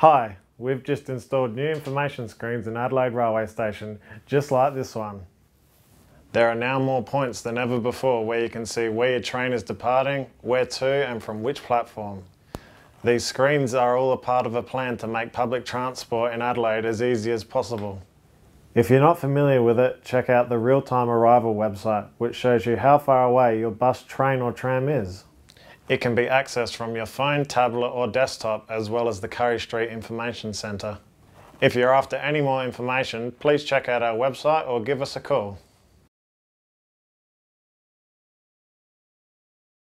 Hi, we've just installed new information screens in Adelaide Railway Station, just like this one. There are now more points than ever before where you can see where your train is departing, where to and from which platform. These screens are all a part of a plan to make public transport in Adelaide as easy as possible. If you're not familiar with it, check out the real-time arrival website, which shows you how far away your bus, train or tram is. It can be accessed from your phone, tablet or desktop, as well as the Currie Street Information Centre. If you're after any more information, please check out our website or give us a call.